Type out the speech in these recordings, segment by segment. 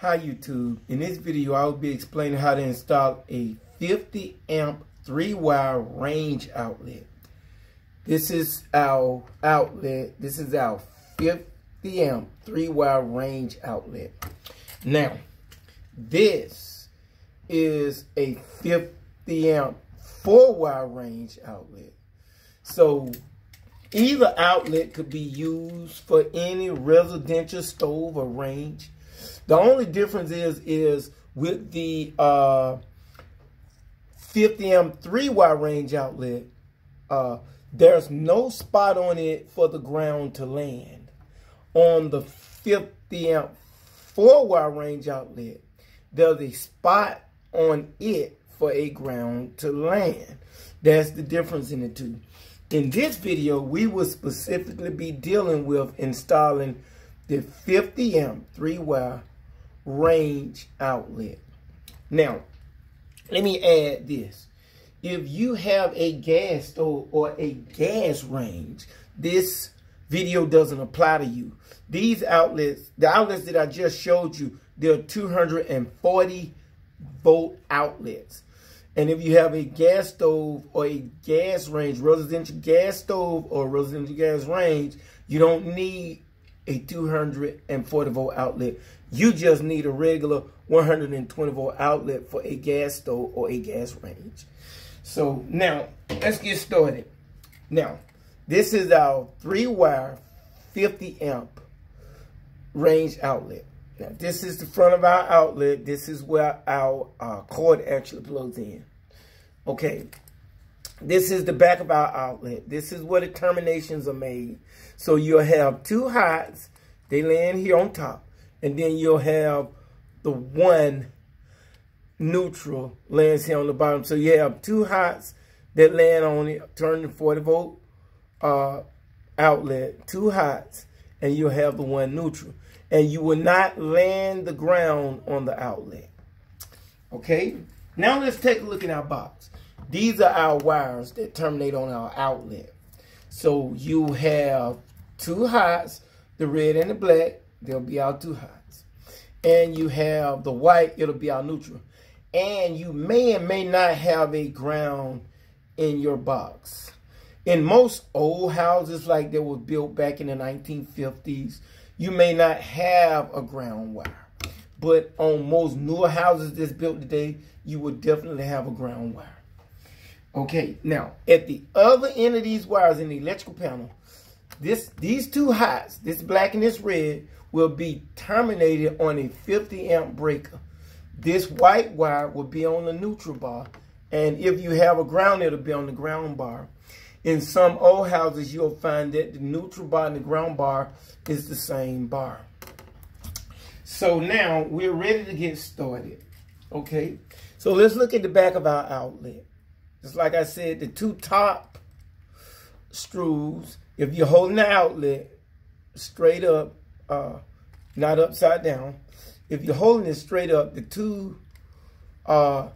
Hi YouTube. In this video I will be explaining how to install a 50 amp 3 wire range outlet. This is our outlet. This is our 50 amp 3 wire range outlet. Now this is a 50 amp 4 wire range outlet. So either outlet could be used for any residential stove or range the only difference is is with the uh, 50 amp 3 wire range outlet, uh, there's no spot on it for the ground to land. On the 50 amp 4 wire range outlet, there's a spot on it for a ground to land. That's the difference in the two. In this video, we will specifically be dealing with installing the 50 amp 3 wire range outlet. Now, let me add this. If you have a gas stove or a gas range, this video doesn't apply to you. These outlets, the outlets that I just showed you, they're 240 volt outlets. And if you have a gas stove or a gas range, residential gas stove or residential gas range, you don't need a 240 volt outlet. You just need a regular 120 volt outlet for a gas stove or a gas range. So now let's get started. Now, this is our three wire 50 amp range outlet. Now, this is the front of our outlet. This is where our uh, cord actually plugs in. Okay, this is the back of our outlet. This is where the terminations are made. So you'll have two hots. They land here on top. And then you'll have the one neutral lands here on the bottom. So you have two hots that land on it, turn the 40 volt uh, outlet, two hots, and you'll have the one neutral. And you will not land the ground on the outlet. Okay? Now let's take a look at our box. These are our wires that terminate on our outlet. So you have two hots, the red and the black, they'll be our two hots. And you have the white, it'll be our neutral. And you may and may not have a ground in your box. In most old houses like that were built back in the 1950s, you may not have a ground wire. But on most newer houses that's built today, you would definitely have a ground wire. Okay, now at the other end of these wires in the electrical panel, this these two hots, this black and this red, will be terminated on a 50 amp breaker. This white wire will be on the neutral bar. And if you have a ground, it'll be on the ground bar. In some old houses, you'll find that the neutral bar and the ground bar is the same bar. So now we're ready to get started. Okay, so let's look at the back of our outlet. Just like I said, the two top screws, if you're holding the outlet straight up, uh, not upside down, if you're holding it straight up, the two uh,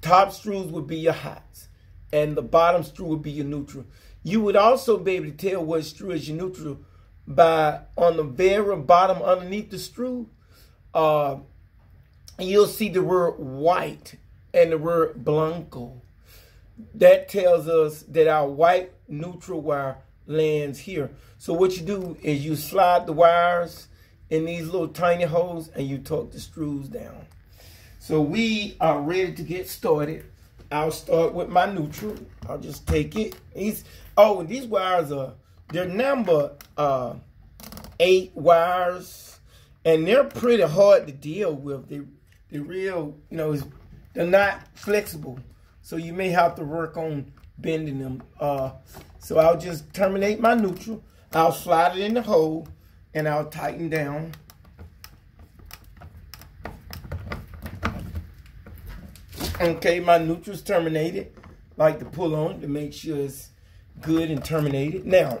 top screws would be your hots, and the bottom screw would be your neutral. You would also be able to tell what screw is your neutral by on the very bottom underneath the screw, uh, you'll see the word white and the word blanco that tells us that our white neutral wire lands here. So what you do is you slide the wires in these little tiny holes and you torque the screws down. So we are ready to get started. I'll start with my neutral. I'll just take it. These, oh, these wires are, they're number uh, eight wires and they're pretty hard to deal with. They, they're real, you know, they're not flexible. So you may have to work on bending them. Uh, so I'll just terminate my neutral. I'll slide it in the hole and I'll tighten down. Okay, my neutral's terminated. Like to pull on to make sure it's good and terminated. Now,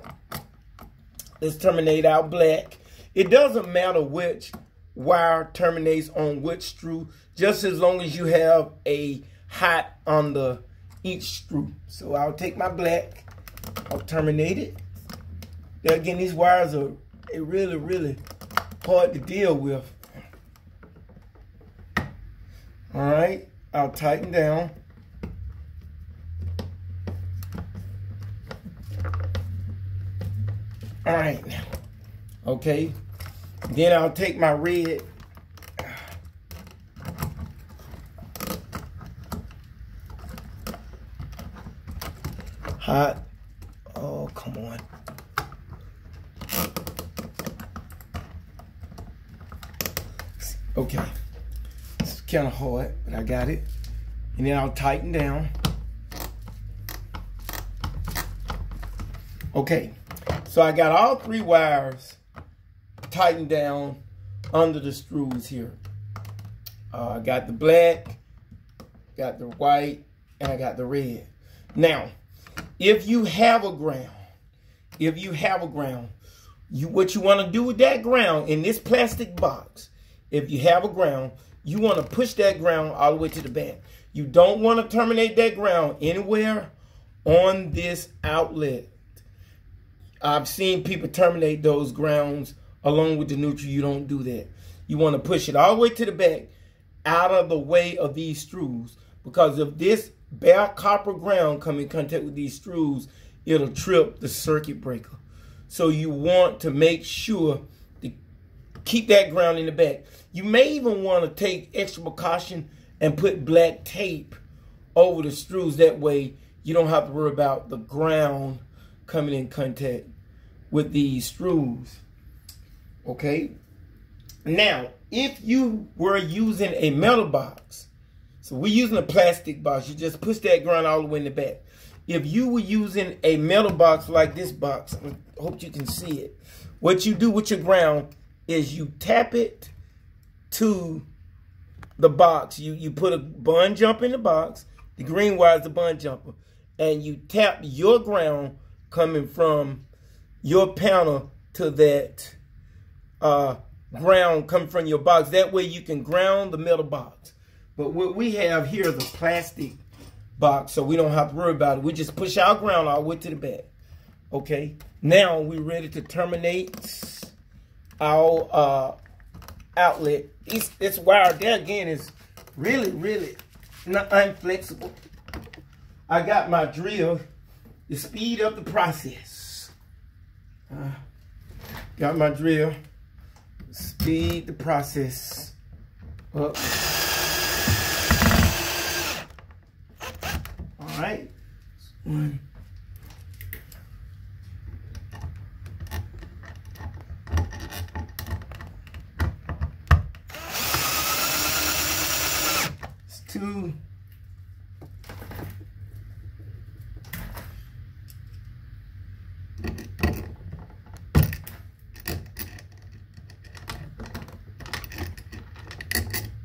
let's terminate our black. It doesn't matter which wire terminates on which screw, just as long as you have a hot on the each screw. So I'll take my black, I'll terminate it. Now again, these wires are really, really hard to deal with. All right, I'll tighten down. All right, okay. Then I'll take my red hot. Oh, come on. Okay. It's kind of hard, but I got it. And then I'll tighten down. Okay. So I got all three wires tightened down under the screws here. Uh, I got the black, got the white, and I got the red. Now, if you have a ground, if you have a ground, you what you want to do with that ground in this plastic box if you have a ground, you want to push that ground all the way to the back. You don't want to terminate that ground anywhere on this outlet. I've seen people terminate those grounds along with the neutral. You don't do that. You want to push it all the way to the back out of the way of these screws because if this bare copper ground come in contact with these screws, it'll trip the circuit breaker. So you want to make sure to keep that ground in the back. You may even want to take extra precaution and put black tape over the screws. That way you don't have to worry about the ground coming in contact with these screws. Okay. Now, if you were using a metal box, so we're using a plastic box, you just push that ground all the way in the back. If you were using a metal box like this box, I hope you can see it. What you do with your ground is you tap it to the box. You you put a bun jump in the box. The green wire is the bond jumper. And you tap your ground coming from your panel to that uh, ground coming from your box. That way you can ground the metal box. But what we have here is a plastic box, so we don't have to worry about it. We just push our ground all the way to the back. Okay, now we're ready to terminate our uh, outlet. It's, this wire there again is really, really not unflexible. I got my drill to speed up the process. Uh, got my drill, speed the process up. Right, one. two.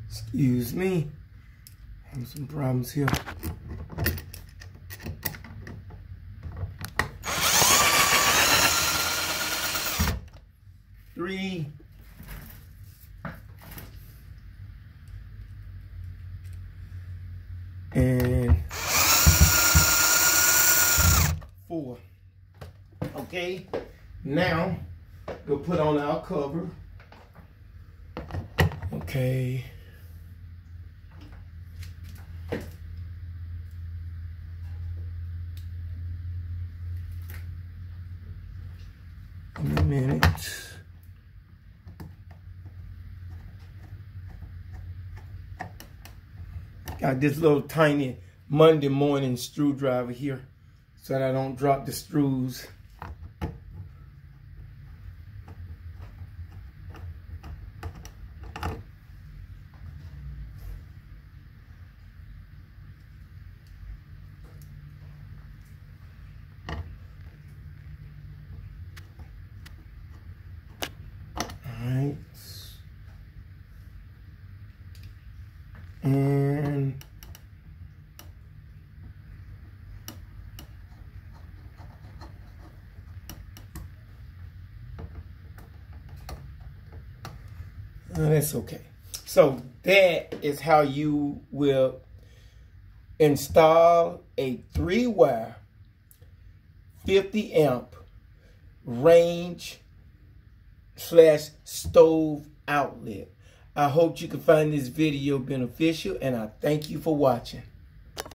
Excuse me. Having some problems here. Three. and four. Okay, now we'll put on our cover. Okay. In a minute. Got this little tiny Monday morning screwdriver here so that I don't drop the screws. Right. And that's okay. So that is how you will install a three wire 50 amp range slash stove outlet I hope you can find this video beneficial and I thank you for watching.